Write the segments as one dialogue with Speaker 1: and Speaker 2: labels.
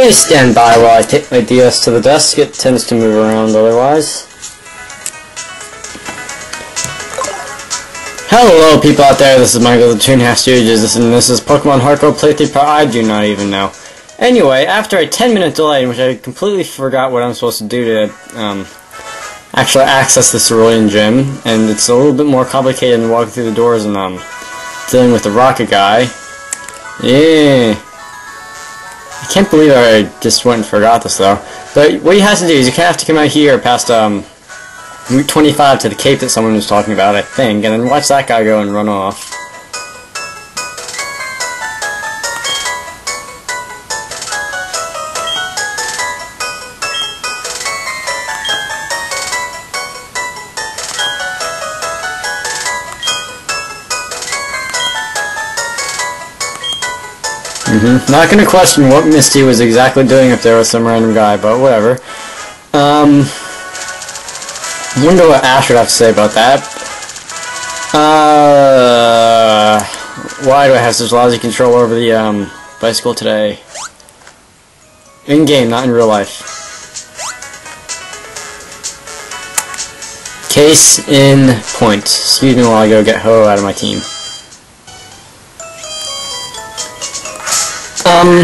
Speaker 1: Please stand by while I take my DS to the desk. It tends to move around otherwise. Hello, people out there. This is Michael the Toonhouse Studios, and this is Pokemon HeartGold Playthrough Part I do not even know. Anyway, after a 10 minute delay in which I completely forgot what I'm supposed to do to um, actually access the Cerulean Gym, and it's a little bit more complicated than walking through the doors and um, dealing with the rocket guy. Yeah. I can't believe I just went and forgot this though. But what you have to do is you kind of have to come out here past um, Route 25 to the cape that someone was talking about, I think, and then watch that guy go and run off. Mm -hmm. Not gonna question what Misty was exactly doing if there was some random guy, but whatever. Um, wonder what Ash would have to say about that. Uh, why do I have such lousy control over the um, bicycle today? In game, not in real life. Case in point. Excuse me while I go get Ho out of my team. Um,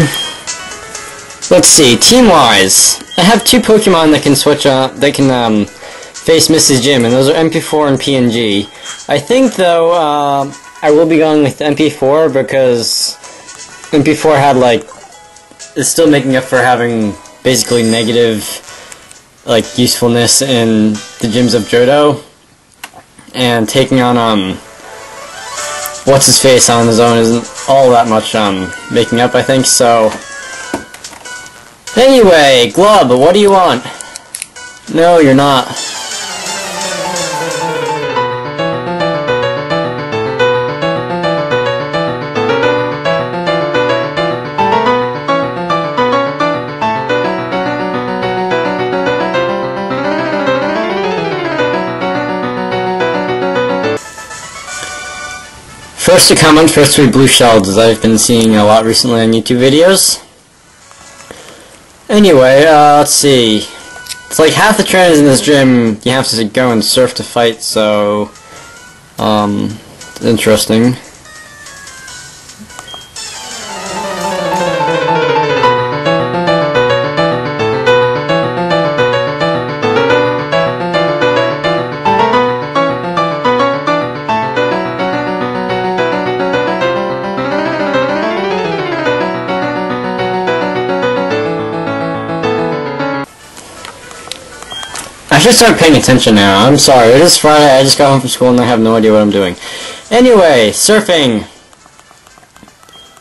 Speaker 1: let's see. Team-wise, I have two Pokemon that can switch on. That can um, face Mrs. Gym, and those are MP4 and PNG. I think though, uh, I will be going with MP4 because MP4 had like is still making up for having basically negative like usefulness in the gyms of Johto, and taking on um what's his face on his own isn't all that much um making up I think so. Anyway Glub what do you want? No you're not First to comment, first three blue shells, as I've been seeing a lot recently on YouTube videos. Anyway, uh, let's see. It's like half the trainers in this gym, you have to go and surf to fight, so... Um, interesting. Should start paying attention now. I'm sorry. It is Friday. I just got home from school and I have no idea what I'm doing. Anyway, surfing.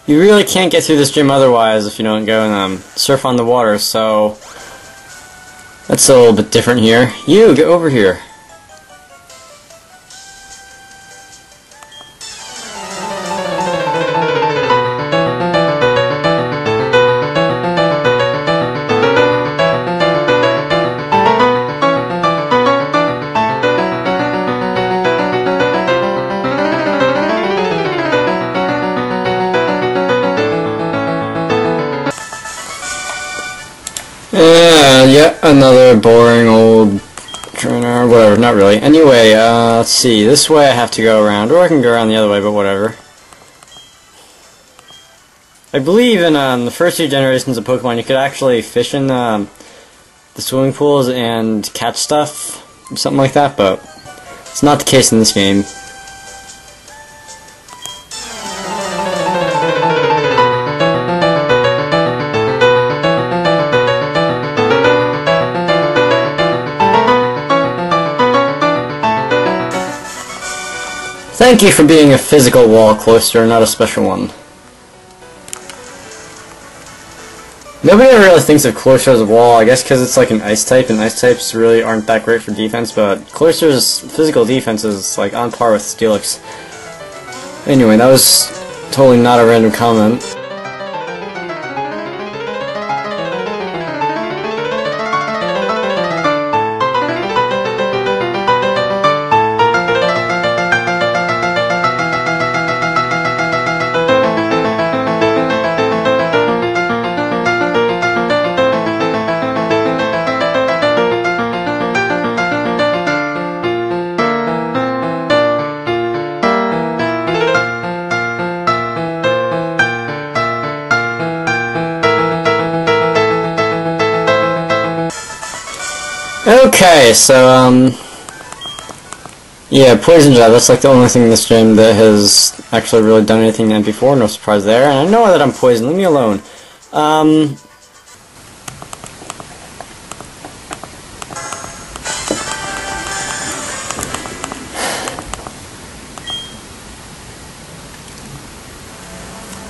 Speaker 1: You really can't get through this gym otherwise if you don't go and um, surf on the water, so that's a little bit different here. You, get over here. Another boring old trainer, whatever, not really. Anyway, uh, let's see, this way I have to go around, or I can go around the other way, but whatever. I believe in um, the first two generations of Pokemon, you could actually fish in um, the swimming pools and catch stuff, something like that, but it's not the case in this game. Thank you for being a physical wall Cloyster, not a special one. Nobody ever really thinks of Cloyster as a wall, I guess because it's like an ice type, and ice types really aren't that great for defense, but Cloyster's physical defense is like on par with Steelix. Anyway, that was totally not a random comment. Okay, so, um... Yeah, Poison Jab, that's like the only thing in this gym that has actually really done anything than before, no surprise there. And I know that I'm poisoned, leave me alone. Um...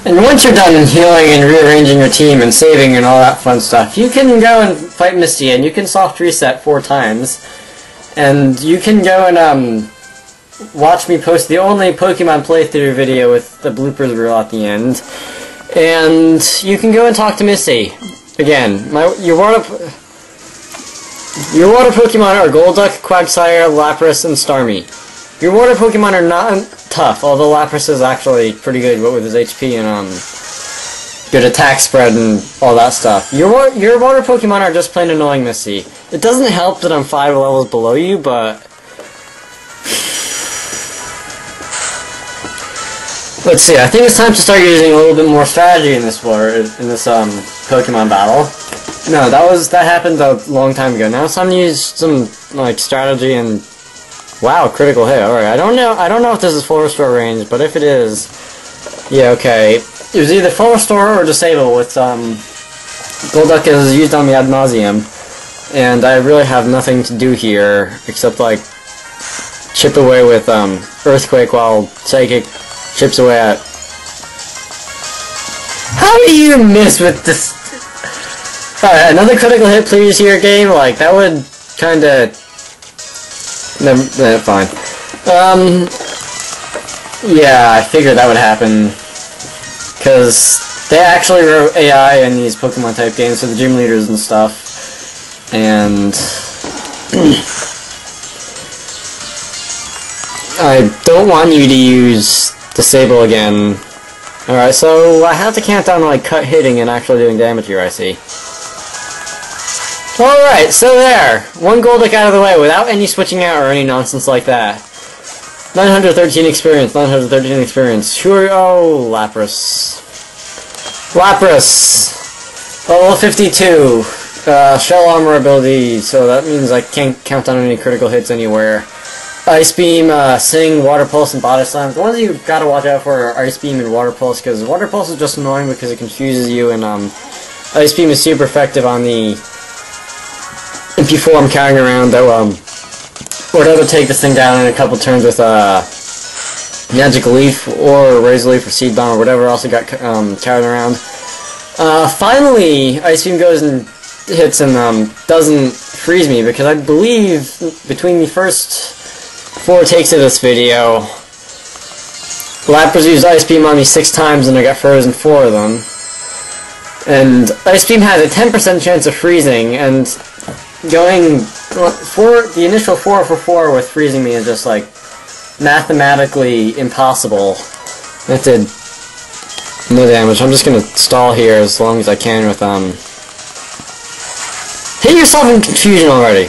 Speaker 1: And once you're done healing and rearranging your team and saving and all that fun stuff, you can go and fight Misty and you can soft reset four times. And you can go and um, watch me post the only Pokemon playthrough video with the bloopers reel at the end. And you can go and talk to Misty. Again, my your water your water Pokemon are Golduck, Quagsire, Lapras, and Starmie. Your water Pokemon are not tough, although Lapras is actually pretty good with his HP and um good attack spread and all that stuff. Your your water Pokemon are just plain annoying, Missy. It doesn't help that I'm five levels below you, but let's see. I think it's time to start using a little bit more strategy in this war in this um Pokemon battle. No, that was that happened a long time ago. Now it's time to use some like strategy and Wow, critical hit. Alright, I don't know I don't know if this is full restore range, but if it is, yeah, okay. It was either full restore or disable with um Golduck is used on me ad nauseum. And I really have nothing to do here except like chip away with um Earthquake while Psychic chips away at How do you miss with this Alright, another critical hit please here game, like that would kinda Never, fine. Um, yeah, I figured that would happen. Because they actually wrote AI in these Pokemon type games for the gym leaders and stuff. And... I don't want you to use Disable again. Alright, so I have to count down like cut hitting and actually doing damage here, I see. Alright, so there. One Golduck out of the way without any switching out or any nonsense like that. 913 experience, 913 experience. Sure, oh, Lapras. Lapras! Level 52. Uh, shell armor ability, so that means I can't count on any critical hits anywhere. Ice Beam, uh, Sing, Water Pulse, and Body Slam. The ones you gotta watch out for are Ice Beam and Water Pulse, because Water Pulse is just annoying because it confuses you, and um, Ice Beam is super effective on the MP4 I'm carrying around, though, um, would to take this thing down in a couple turns with, uh, Magic Leaf, or Razor Leaf, or Seed Bomb, or whatever else I got, um, carrying around. Uh, finally, Ice Beam goes and hits and, um, doesn't freeze me, because I believe between the first four takes of this video, Lapras used Ice Beam on me six times and I got frozen four of them. And Ice Beam has a 10% chance of freezing, and going for the initial four for four with freezing me is just like mathematically impossible. That did no damage. I'm just gonna stall here as long as I can with um. Hit yourself in confusion already.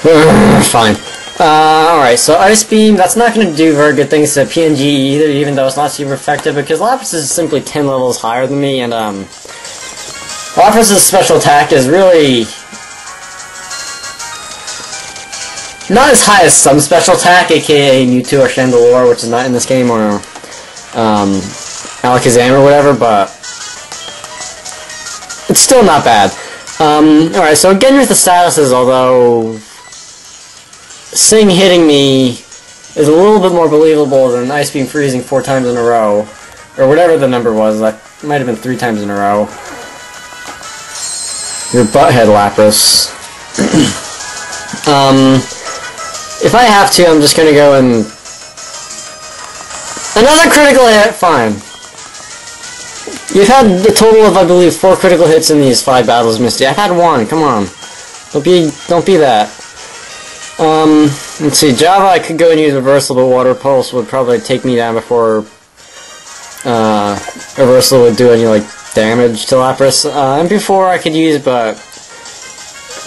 Speaker 1: Fine. Uh, alright, so Ice Beam, that's not going to do very good things to PNG either, even though it's not super effective, because Lapras is simply 10 levels higher than me, and, um, Lapras' special attack is really not as high as some special attack, aka Mewtwo or Chandelure, which is not in this game, or um, Alakazam or whatever, but it's still not bad. Um, Alright, so again with the statuses, although Sing hitting me is a little bit more believable than Ice Beam freezing four times in a row, or whatever the number was, that might have been three times in a row. Your butthead Lapras. um, if I have to, I'm just gonna go and... Another critical hit! Fine. You've had a total of, I believe, four critical hits in these five battles, Misty. I've had one, come on. Don't be, don't be that. Um, let's see, Java, I could go and use Reversal, but Water Pulse would probably take me down before, uh, Reversal would do any, like, damage to Lapras. Uh, and before I could use, but...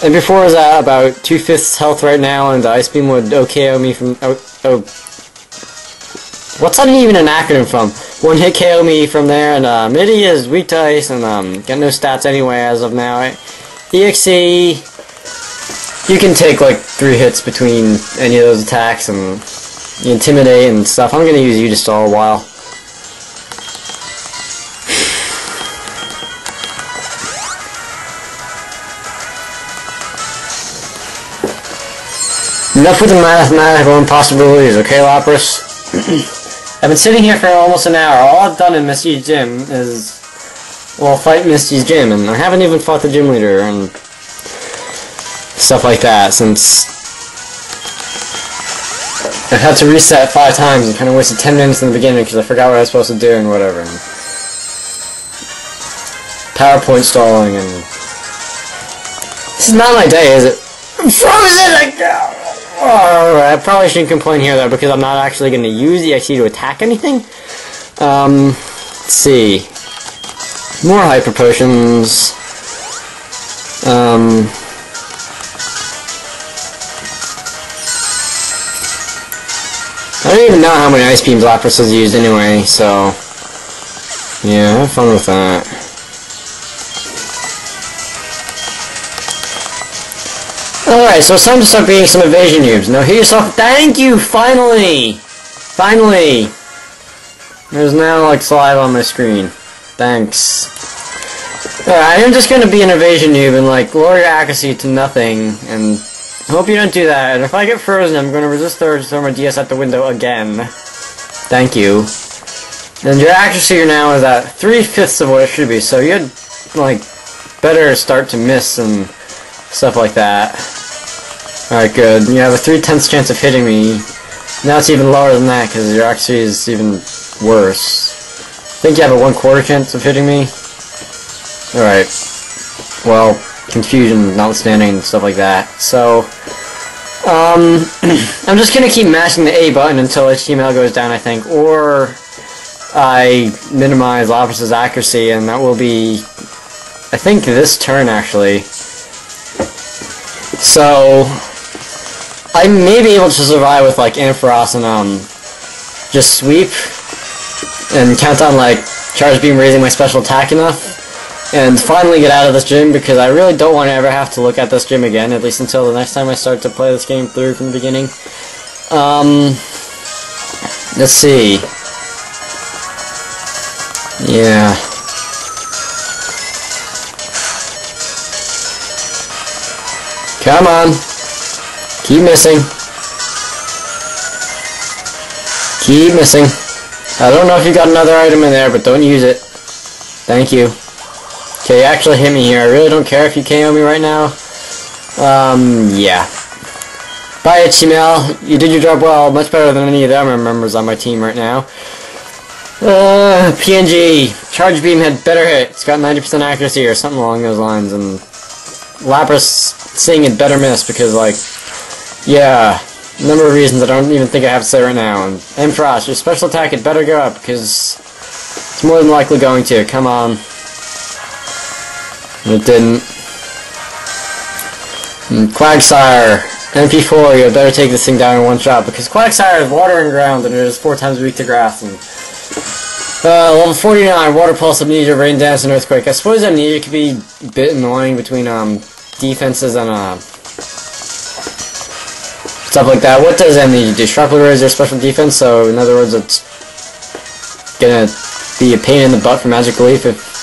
Speaker 1: And before I was at about two-fifths health right now, and the Ice Beam would OKO me from... Oh, oh... What's that even an acronym from? One hit KO me from there, and uh, Midi is weak to ice, and um, got no stats anyway as of now. EXE, you can take like three hits between any of those attacks and intimidate and stuff. I'm gonna use you just all a while. Enough with the mathematical impossibilities, okay, Lapras? I've been sitting here for almost an hour. All I've done in Misty's gym is, well, fight Misty's gym, and I haven't even fought the gym leader and stuff like that since I've had to reset five times and kind of wasted 10 minutes in the beginning because I forgot what I was supposed to do and whatever. And PowerPoint stalling and... This is not my day, is it? I'm frozen! Like, oh, I probably shouldn't complain here though because I'm not actually going to use the EXE to attack anything. Um, let's see. More hyper potions. Um... I don't even know how many ice beams Lapras has used anyway, so... Yeah, have fun with that. Alright, so it's time to start beating some evasion noobs. Now hear yourself- Thank you! Finally! Finally! There's now, like, slide on my screen. Thanks. Alright, I'm just gonna be an evasion noob and, like, lower your accuracy to nothing, and hope you don't do that. And if I get frozen, I'm to resist the throw my DS out the window again. Thank you. And your accuracy now is at three-fifths of what it should be, so you had, like, better start to miss and stuff like that. Alright, good. You have a three-tenths chance of hitting me. Now it's even lower than that, because your accuracy is even worse. I think you have a one-quarter chance of hitting me. Alright. Well, confusion notwithstanding and stuff like that. So, um, I'm just gonna keep mashing the A button until HTML goes down, I think, or I minimize Lapras's accuracy, and that will be, I think, this turn, actually. So, I may be able to survive with, like, Ampharos and, um, just sweep, and count on, like, Charge Beam raising my special attack enough, and finally get out of this gym because I really don't want to ever have to look at this gym again, at least until the next time I start to play this game through from the beginning. Um, let's see. Yeah. Come on. Keep missing. Keep missing. I don't know if you got another item in there, but don't use it. Thank you. Okay, you actually hit me here. I really don't care if you KO me right now. Um, yeah. Bye, HTML. You did your job well. Much better than any of the other members on my team right now. Uh, PNG. Charge Beam had better hit. It's got 90% accuracy or something along those lines. And Lapras Sing had better miss because, like, yeah, a number of reasons I don't even think I have to say right now. And Ampharos, your special attack had better go up because it's more than likely going to. Come on. It didn't. And Quagsire, MP4, you better take this thing down in one shot, because Quagsire is water and ground, and it is four times weak to grass, and... Uh, level 49, Water Pulse, Amnesia, Rain Dance, and Earthquake. I suppose Amnesia could be a bit annoying between, um, defenses and, uh... Stuff like that. What does Amnesia do? Sharply raise their special defense, so in other words, it's gonna be a pain in the butt for Magic Leaf if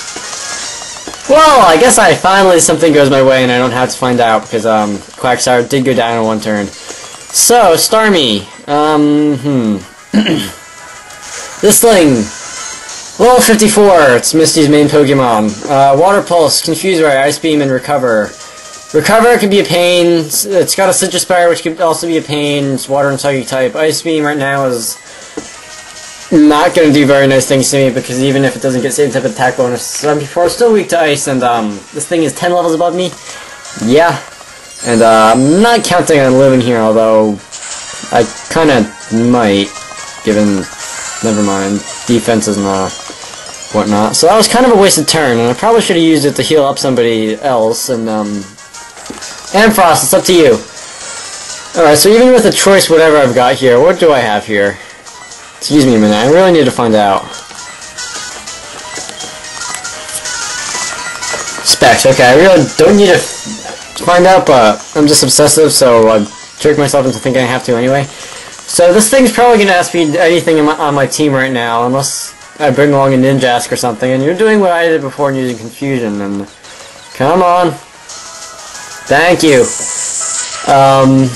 Speaker 1: well, I guess I finally something goes my way and I don't have to find out because um, Quagsire did go down in one turn. So, Starmie. Um, hmm. this thing. Level 54. It's Misty's main Pokemon. Uh, Water Pulse, Confuse Ray, Ice Beam, and Recover. Recover can be a pain. It's got a Sigisbire, which can also be a pain. It's Water and Psychic type. Ice Beam right now is not going to do very nice things to me because even if it doesn't get same type of attack bonus, I'm before still weak to ice, and um, this thing is 10 levels above me. Yeah, and uh, I'm not counting on living here, although I kind of might, given, never mind, defenses and uh, whatnot. So that was kind of a wasted turn, and I probably should have used it to heal up somebody else, and um, Ampharos, it's up to you. Alright, so even with the choice whatever I've got here, what do I have here? Excuse me a minute, I really need to find out. specs. Okay, I really don't need to find out, but I'm just obsessive, so I trick myself into thinking I have to anyway. So this thing's probably going to ask me anything my, on my team right now, unless I bring along a Ninjask or something, and you're doing what I did before and using Confusion, and... Come on. Thank you. Um...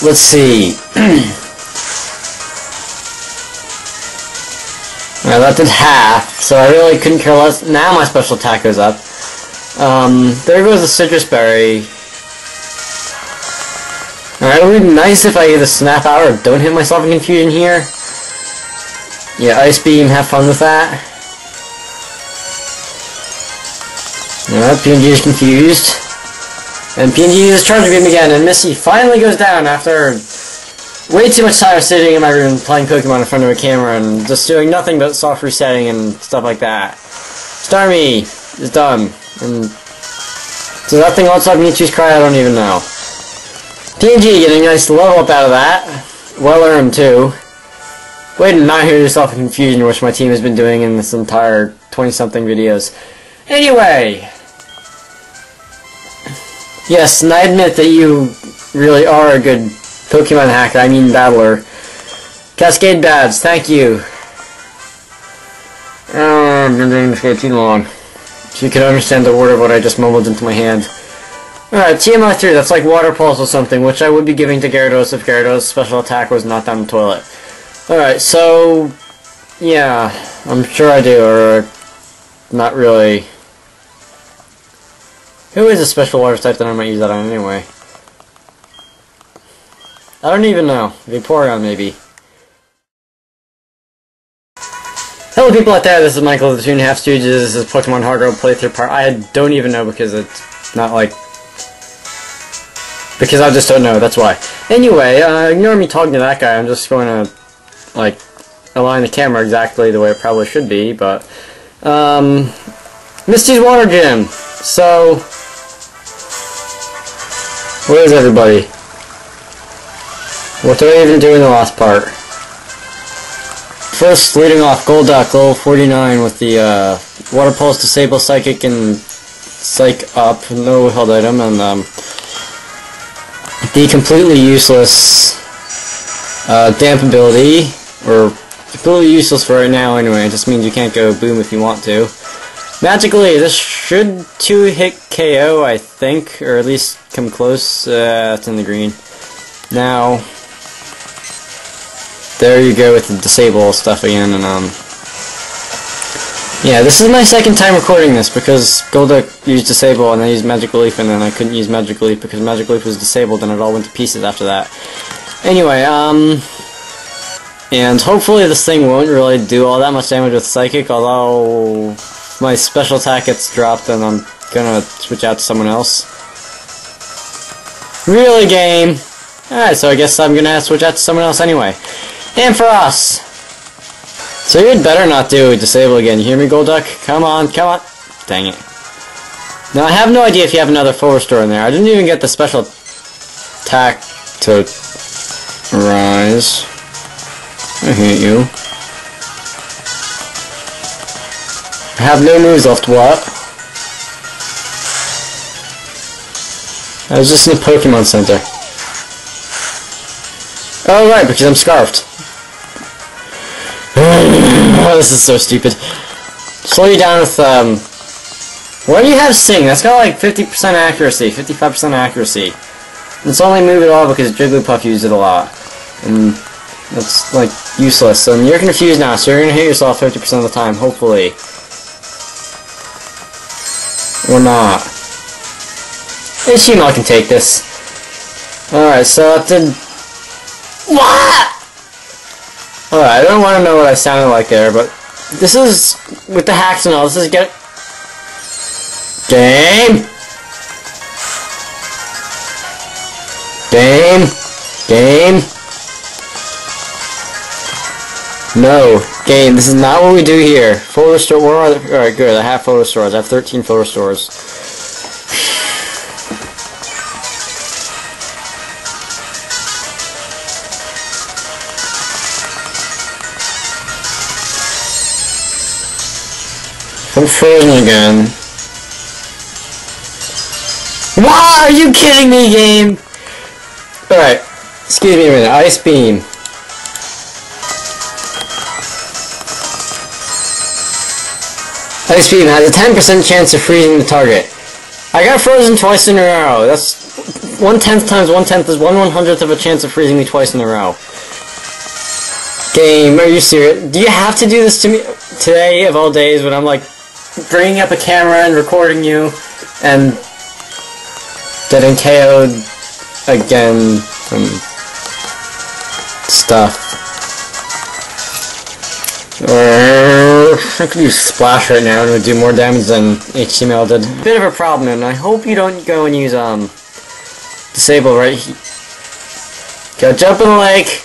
Speaker 1: Let's see. I left it half, so I really couldn't care less. Now my special attack goes up. Um, there goes the Sitrus berry. Alright, it would be nice if I either snap out or don't hit myself in confusion here. Yeah, Ice Beam, have fun with that. Alright, PNG is confused. And PNG uses Charge Beam again, and Misty finally goes down after way too much time sitting in my room playing Pokemon in front of a camera and just doing nothing but soft resetting and stuff like that. Starmie is done. And does that thing have Mewtwo's Cry? I don't even know. PNG getting a nice level up out of that. Well earned too. Way to not hear yourself in confusion, which my team has been doing in this entire 20-something videos. Anyway! Yes, and I admit that you really are a good Pokemon hacker, I mean battler. Cascade Badge, thank you. Oh, I've been doing this way too long. So you can understand the word of what I just mumbled into my hand. Alright, TMI3, that's like Water Pulse or something, which I would be giving to Gyarados if Gyarados' special attack was not down the toilet. Alright, so... Yeah, I'm sure I do, or... Not really. Who is a special water type that I might use that on anyway? I don't even know. Vaporeon, maybe. Hello people out there, this is Michael the Two and a Half Stooges, this is Pokemon HeartGold playthrough part. I don't even know because it's not like... Because I just don't know, that's why. Anyway, uh, ignore me talking to that guy, I'm just going to, like, align the camera exactly the way it probably should be, but... Um... Misty's Water Gym! So... Where is everybody? What do I even do in the last part? First, leading off, Golduck, level 49 with the uh, Water Pulse, Disable Psychic, and Psych Up, no held item, and um, the completely useless uh, Damp ability, or completely useless for right now anyway, it just means you can't go boom if you want to. Magically, this should 2-hit KO, I think, or at least come close, uh, it's in the green. Now, there you go with the disable stuff again, and um, yeah, this is my second time recording this because Golduck used disable and I used Magic Leaf and then I couldn't use Magic Leaf because Magic Leaf was disabled and it all went to pieces after that. Anyway, um, and hopefully this thing won't really do all that much damage with Psychic, although my special attack gets dropped and I'm gonna switch out to someone else. Really, game? Alright, so I guess I'm gonna switch out to someone else anyway. And for us. So you'd better not do disable again. You hear me, Golduck? Come on, come on. Dang it. Now, I have no idea if you have another full restore in there. I didn't even get the special attack to rise. I hate you. I have no moves left, what? I was just in the Pokemon Center. Oh, right, because I'm scarfed. oh, this is so stupid. Slow you down with, um... Why do you have Sing? That's got like 50% accuracy, 55% accuracy. It's only move at all because Jigglypuff used it a lot. And that's, like, useless. And you're confused now, so you're gonna hit yourself 50% of the time, hopefully. Or not. Ishima can take this. Alright, so at the... What? Alright, I don't want to know what I sounded like there, but this is, with the hacks and all, this is get... Game! Game! Game! No, game, this is not what we do here. Full restore, where are they? Alright, good, I have full restores. I have 13 full restores. I'm frozen again. Why are you kidding me, game? Alright, excuse me a minute. Ice Beam. Ice Beam has a 10% chance of freezing the target. I got frozen twice in a row. That's one tenth times one tenth is one one hundredth of a chance of freezing me twice in a row. Game, are you serious? Do you have to do this to me today of all days when I'm like bringing up a camera and recording you and getting KO'd again from stuff? Or I could use Splash right now and it would do more damage than HTML did. Bit of a problem, and I hope you don't go and use um Disable right Go jump in the lake!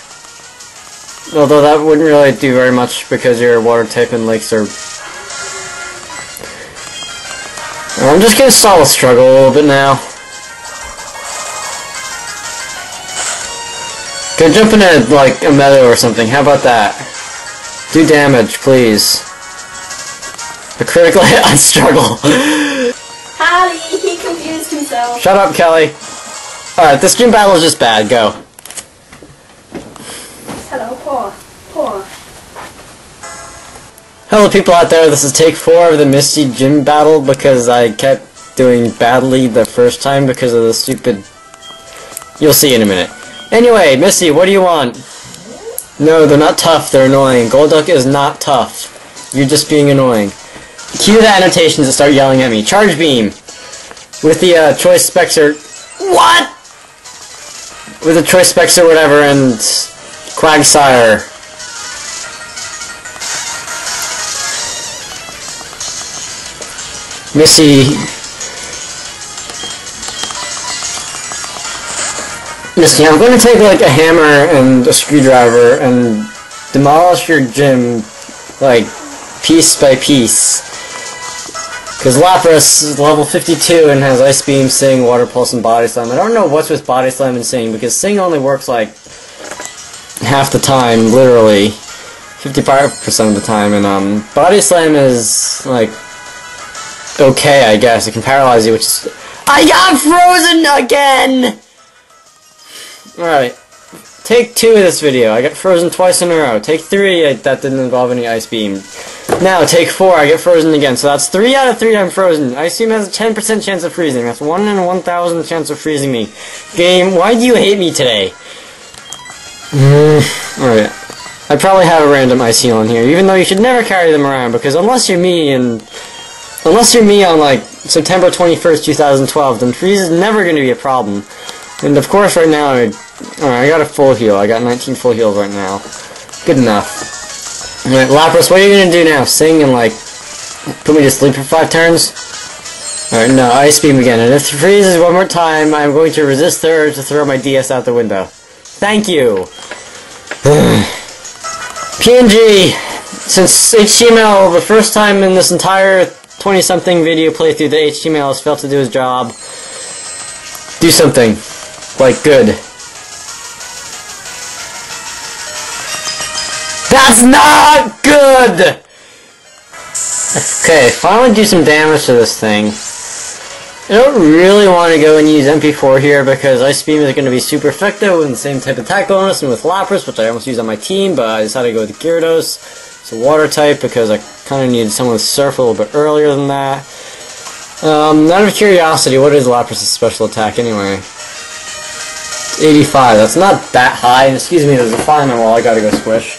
Speaker 1: Although that wouldn't really do very much because your water type and lakes are... I'm just gonna stall a struggle a little bit now. Go jump in a, like, a meadow or something, how about that? Do damage, please. A critical hit on struggle.
Speaker 2: Holly, he confused himself.
Speaker 1: Shut up, Kelly. Alright, this gym battle is just bad, go.
Speaker 2: Hello, poor, poor.
Speaker 1: Hello people out there, this is take 4 of the Misty Gym Battle because I kept doing badly the first time because of the stupid... You'll see in a minute. Anyway, Misty, what do you want? No, they're not tough, they're annoying. Golduck is not tough. You're just being annoying. Cue the annotations and start yelling at me. Charge Beam! With the uh, Choice Specs or... What?! With the Choice Specs or whatever and... Quagsire. Missy. Missy, I'm going to take like a hammer and a screwdriver and demolish your gym, like, piece by piece. Because Lapras is level 52 and has Ice Beam, Sing, Water Pulse, and Body Slam. I don't know what's with Body Slam and Sing, because Sing only works like half the time, literally. 55% of the time, and um, Body Slam is, like, okay, I guess. It can paralyze you, which is... I got frozen again! Alright. Take two of this video. I got frozen twice in a row. Take three, I, that didn't involve any Ice Beam. Now, take four, I get frozen again. So that's three out of three I'm frozen. Ice Beam has a 10% chance of freezing. That's one in 1,000 chance of freezing me. Game, why do you hate me today? Mm, Alright. I probably have a random ice heal in here, even though you should never carry them around, because unless you're me and... Unless you're me on, like, September 21st, 2012, then freeze is never going to be a problem. And of course, right now, I, I got a full heal. I got 19 full heals right now. Good enough. Alright, Lapras, what are you to do now? Sing and, like, put me to sleep for five turns? Alright, no, Ice Beam again. And if it freezes one more time, I'm going to resist the urge to throw my DS out the window. Thank you! PNG! Since HTML, the first time in this entire 20-something video playthrough that HTML has failed to do his job, do something. Like, good. That's not good! Okay, finally do some damage to this thing. I don't really want to go and use MP4 here because Ice Beam is going to be super effective with the same type of attack bonus and with Lapras, which I almost used on my team, but I decided to go with Gyarados. It's a water type because I kind of needed someone with Surf a little bit earlier than that. Um, out of curiosity, what is Lapras' special attack anyway? 85, that's not that high, and excuse me, there's a fireman wall, I gotta go squish.